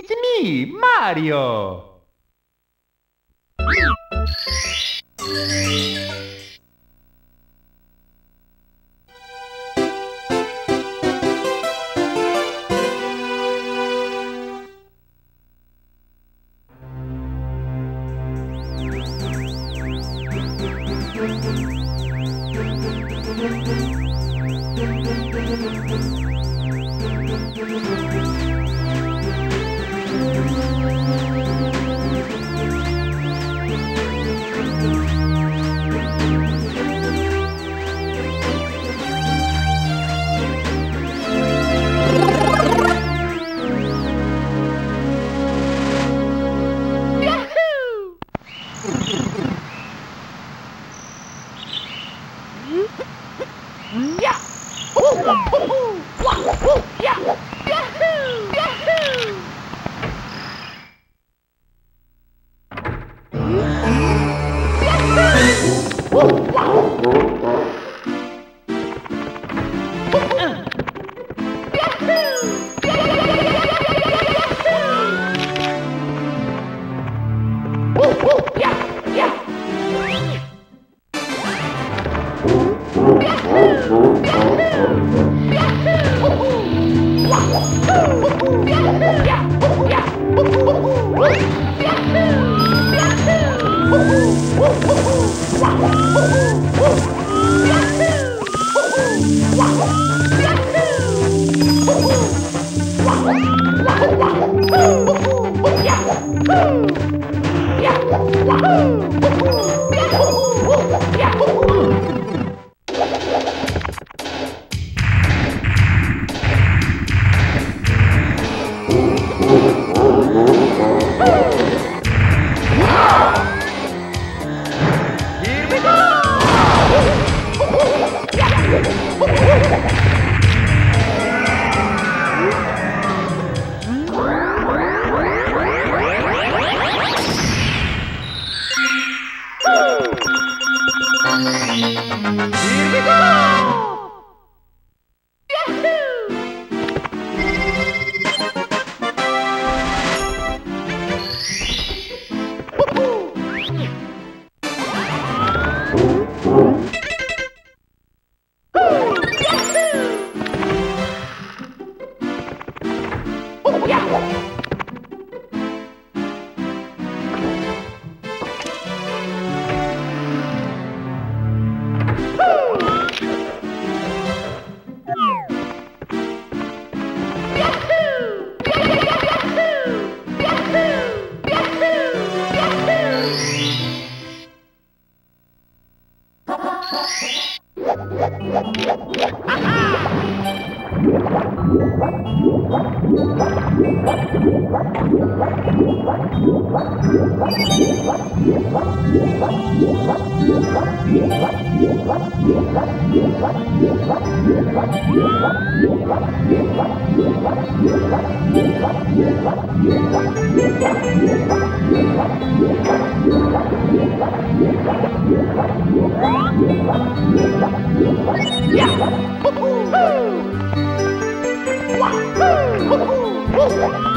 It's me, Mario!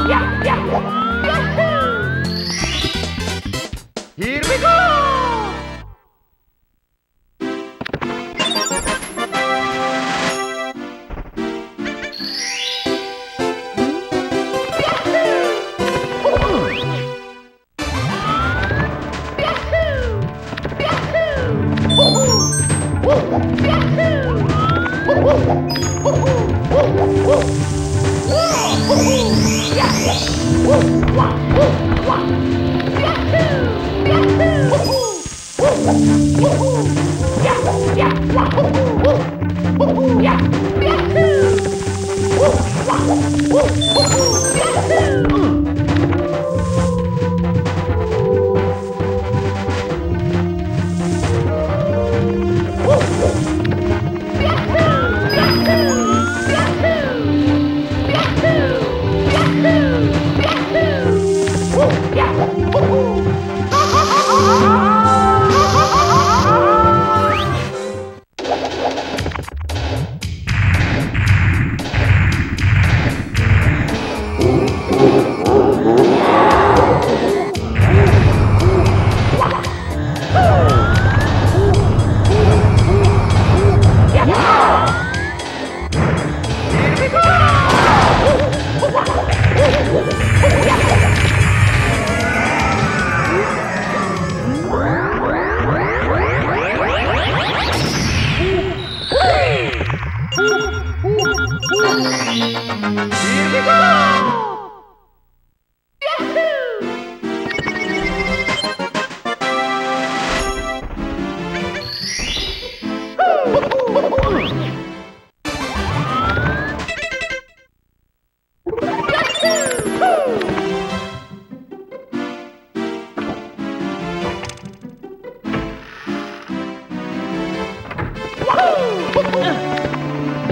Yeah, yeah, yeah.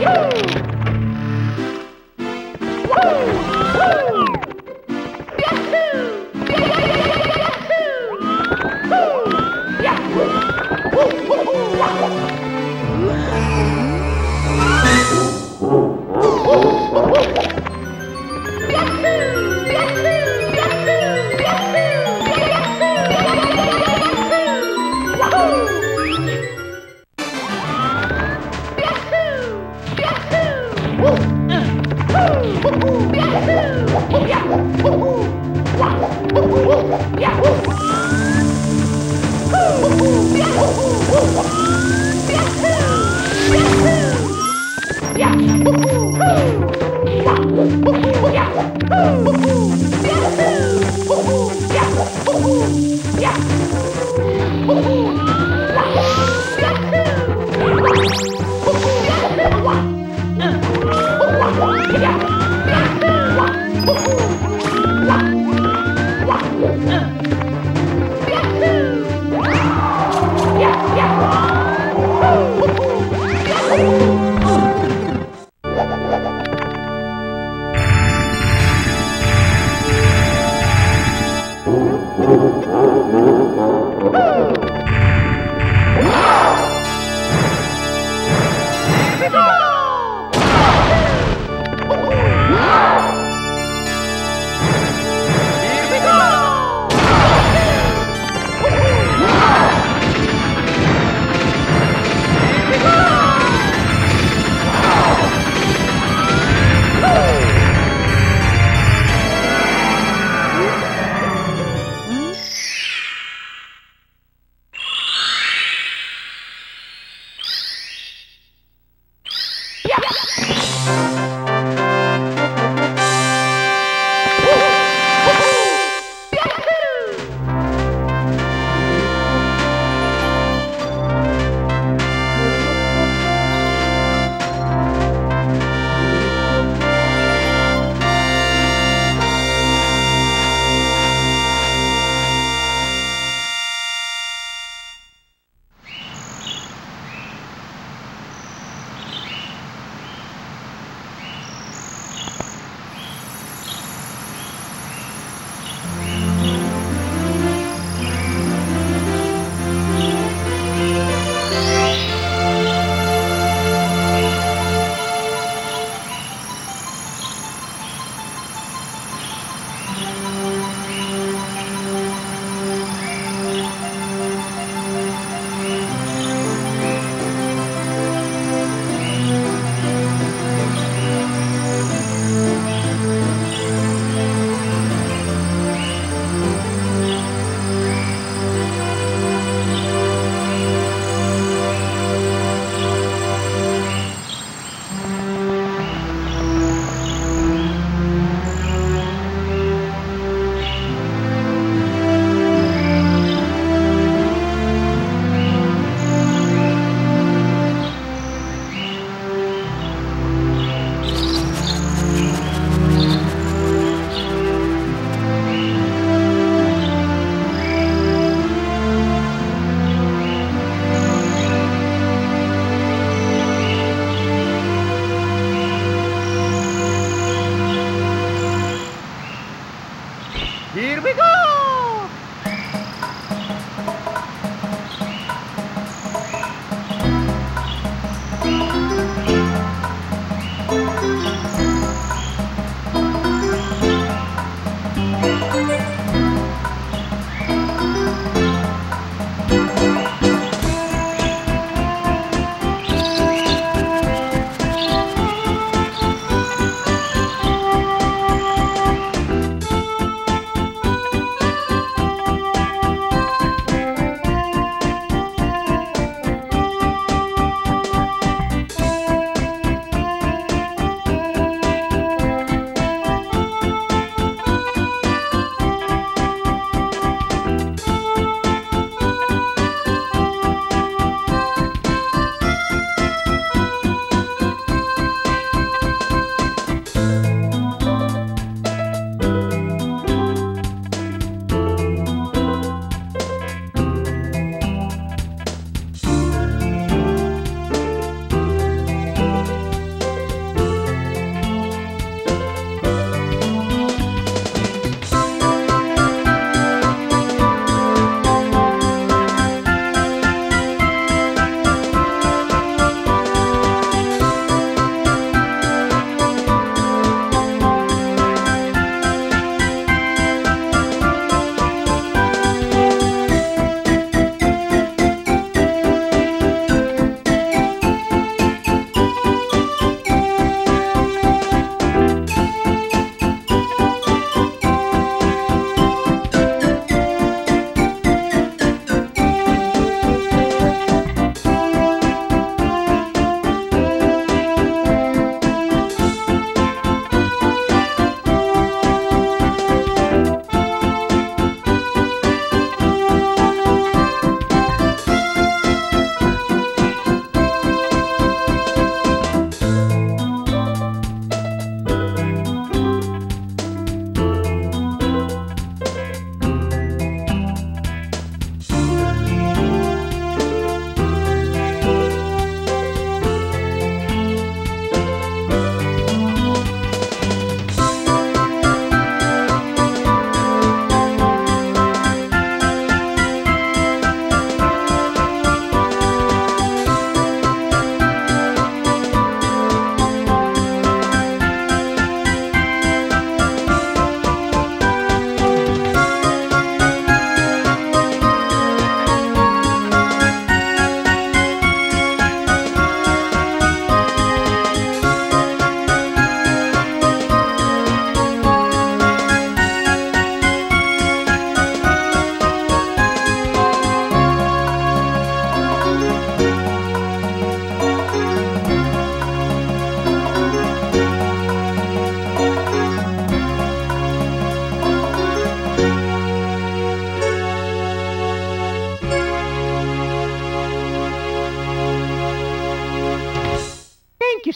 Uhul! Yeah, yeah. Yeah.